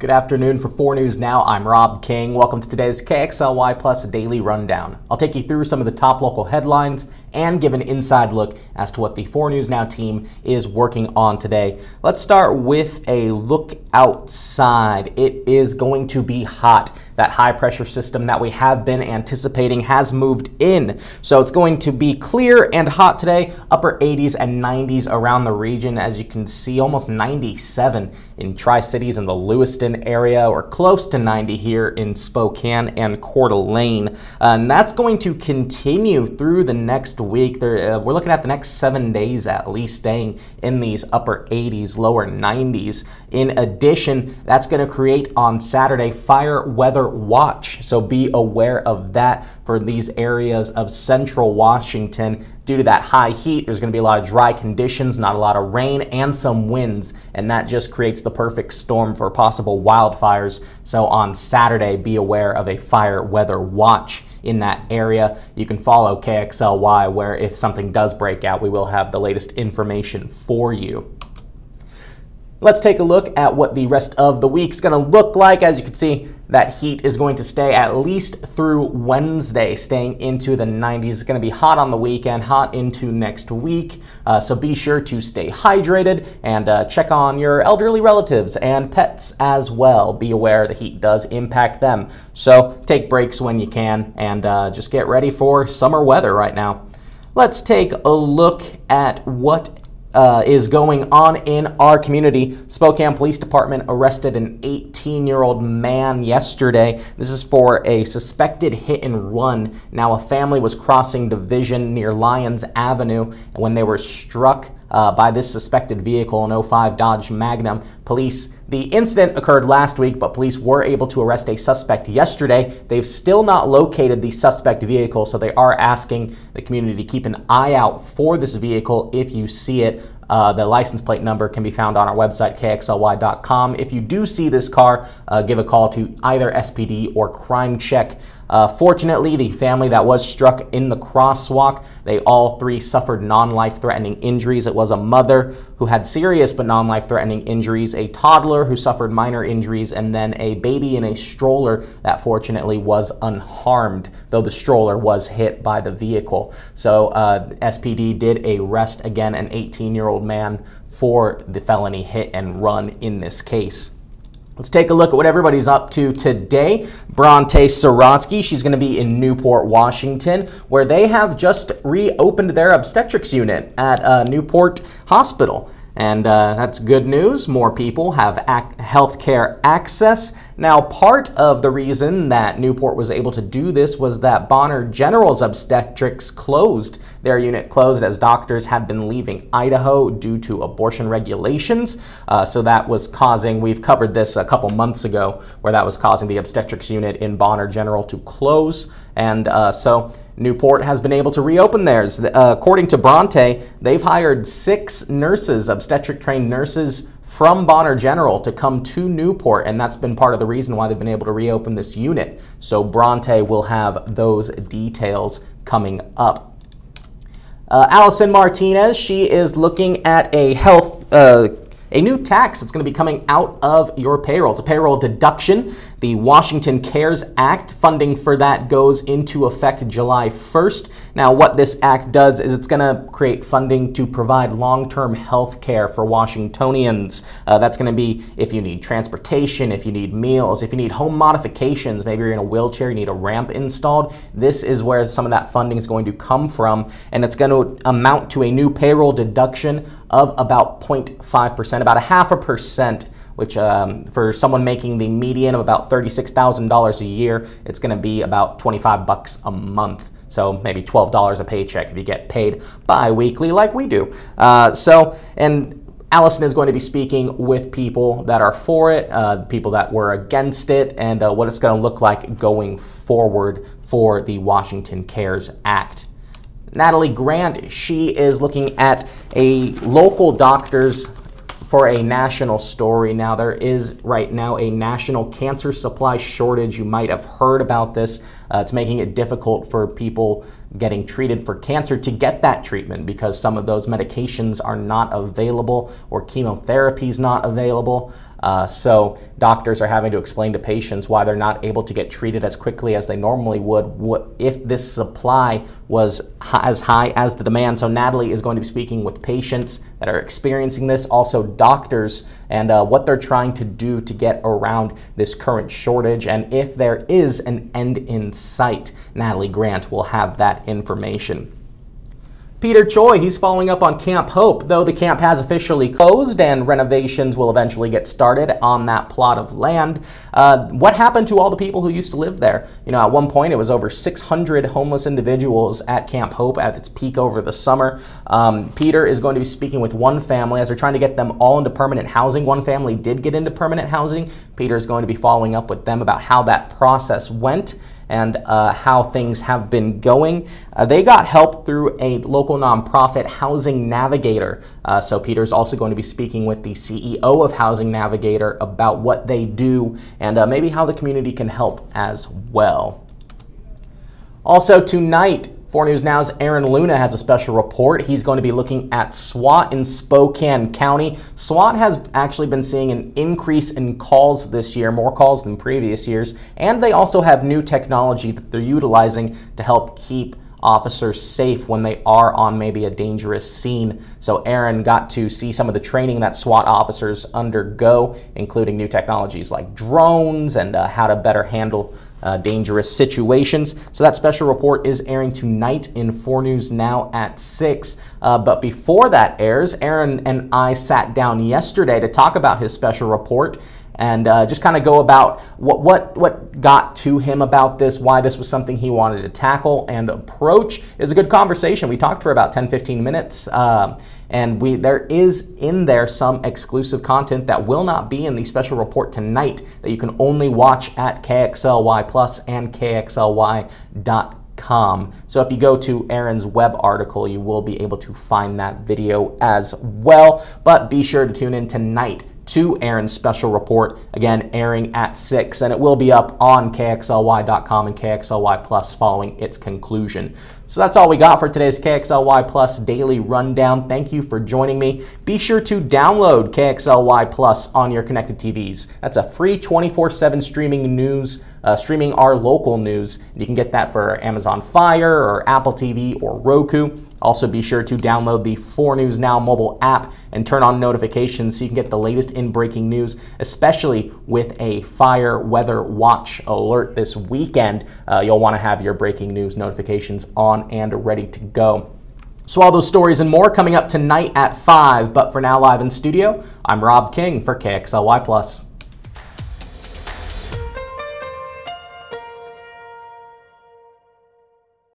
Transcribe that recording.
Good afternoon for 4 News Now. I'm Rob King. Welcome to today's KXLY Plus Daily Rundown. I'll take you through some of the top local headlines and give an inside look as to what the 4 News Now team is working on today. Let's start with a look outside. It is going to be hot. That high pressure system that we have been anticipating has moved in. So it's going to be clear and hot today, upper 80s and 90s around the region. As you can see, almost 97 in Tri Cities and the Lewiston area, or close to 90 here in Spokane and Coeur d'Alene. Uh, and that's going to continue through the next week. There, uh, we're looking at the next seven days at least staying in these upper 80s, lower 90s. In addition, that's going to create on Saturday fire weather watch. So be aware of that for these areas of central Washington. Due to that high heat, there's going to be a lot of dry conditions, not a lot of rain, and some winds, and that just creates the perfect storm for possible wildfires. So on Saturday, be aware of a fire weather watch in that area. You can follow KXLY, where if something does break out, we will have the latest information for you. Let's take a look at what the rest of the week's going to look like. As you can see, that heat is going to stay at least through Wednesday, staying into the 90s. It's going to be hot on the weekend, hot into next week. Uh, so be sure to stay hydrated and uh, check on your elderly relatives and pets as well. Be aware the heat does impact them. So take breaks when you can and uh, just get ready for summer weather right now. Let's take a look at what uh, is going on in our community. Spokane Police Department arrested an 18 year old man yesterday. This is for a suspected hit and run. Now, a family was crossing Division near Lyons Avenue when they were struck uh, by this suspected vehicle, an 05 Dodge Magnum. Police, the incident occurred last week, but police were able to arrest a suspect yesterday. They've still not located the suspect vehicle, so they are asking the community to keep an eye out for this vehicle if you see it. Uh, the license plate number can be found on our website, kxly.com. If you do see this car, uh, give a call to either SPD or Crime Check. Uh, fortunately, the family that was struck in the crosswalk, they all three suffered non-life threatening injuries. It was a mother who had serious but non-life threatening injuries, a toddler who suffered minor injuries, and then a baby in a stroller that fortunately was unharmed, though the stroller was hit by the vehicle. So uh, SPD did arrest again an 18-year-old man for the felony hit and run in this case. Let's take a look at what everybody's up to today. Bronte Sorotsky, she's going to be in Newport, Washington, where they have just reopened their obstetrics unit at uh, Newport Hospital. And uh, that's good news. More people have ac- healthcare access. Now, part of the reason that Newport was able to do this was that Bonner General's obstetrics closed. Their unit closed as doctors had been leaving Idaho due to abortion regulations. Uh, so that was causing, we've covered this a couple months ago, where that was causing the obstetrics unit in Bonner General to close. And uh, so Newport has been able to reopen theirs. Uh, according to Bronte, they've hired six nurses, obstetric trained nurses from Bonner General to come to Newport, and that's been part of the reason why they've been able to reopen this unit. So Bronte will have those details coming up. Uh, Allison Martinez, she is looking at a health uh, a new tax that's going to be coming out of your payroll. It's a payroll deduction. The Washington CARES Act funding for that goes into effect July 1st. Now, what this act does is it's going to create funding to provide long term health care for Washingtonians. Uh, that's going to be if you need transportation, if you need meals, if you need home modifications, maybe you're in a wheelchair, you need a ramp installed. This is where some of that funding is going to come from, and it's going to amount to a new payroll deduction of about 0.5%, about a half a percent which um, for someone making the median of about $36,000 a year, it's going to be about 25 bucks a month. So maybe $12 a paycheck if you get paid bi-weekly like we do. Uh, so, and Allison is going to be speaking with people that are for it, uh, people that were against it, and uh, what it's going to look like going forward for the Washington CARES Act. Natalie Grant, she is looking at a local doctor's for a national story. Now, there is right now a national cancer supply shortage. You might have heard about this. Uh, it's making it difficult for people getting treated for cancer to get that treatment because some of those medications are not available or chemotherapy is not available. Uh, so doctors are having to explain to patients why they're not able to get treated as quickly as they normally would if this supply was as high as the demand. So Natalie is going to be speaking with patients that are experiencing this, also doctors, and uh, what they're trying to do to get around this current shortage. And if there is an end in sight, Natalie Grant will have that information. Peter Choi, he's following up on Camp Hope, though the camp has officially closed and renovations will eventually get started on that plot of land. Uh, what happened to all the people who used to live there? You know, at one point it was over 600 homeless individuals at Camp Hope at its peak over the summer. Um, Peter is going to be speaking with one family as they're trying to get them all into permanent housing. One family did get into permanent housing. Peter is going to be following up with them about how that process went and uh, how things have been going. Uh, they got help through a local nonprofit, Housing Navigator. Uh, so Peter's also going to be speaking with the CEO of Housing Navigator about what they do and uh, maybe how the community can help as well. Also tonight, 4 News Now's Aaron Luna has a special report. He's going to be looking at SWAT in Spokane County. SWAT has actually been seeing an increase in calls this year, more calls than previous years, and they also have new technology that they're utilizing to help keep officers safe when they are on maybe a dangerous scene. So Aaron got to see some of the training that SWAT officers undergo, including new technologies like drones and uh, how to better handle uh, dangerous situations. So that special report is airing tonight in 4 News Now at 6. Uh, but before that airs, Aaron and I sat down yesterday to talk about his special report and uh, just kind of go about what, what, what got to him about this, why this was something he wanted to tackle and approach. is a good conversation. We talked for about 10, 15 minutes, uh, and we there is in there some exclusive content that will not be in the special report tonight that you can only watch at KXLY Plus and KXLY.com. So if you go to Aaron's web article, you will be able to find that video as well. But be sure to tune in tonight to Aaron's special report, again, airing at 6, and it will be up on KXLY.com and KXLY Plus following its conclusion. So that's all we got for today's KXLY Plus Daily Rundown. Thank you for joining me. Be sure to download KXLY Plus on your connected TVs. That's a free 24-7 streaming news, uh, streaming our local news. You can get that for Amazon Fire or Apple TV or Roku. Also, be sure to download the 4 News Now mobile app and turn on notifications so you can get the latest in breaking news, especially with a fire weather watch alert this weekend. Uh, you'll want to have your breaking news notifications on and ready to go. So all those stories and more coming up tonight at 5, but for now live in studio, I'm Rob King for KXLY+.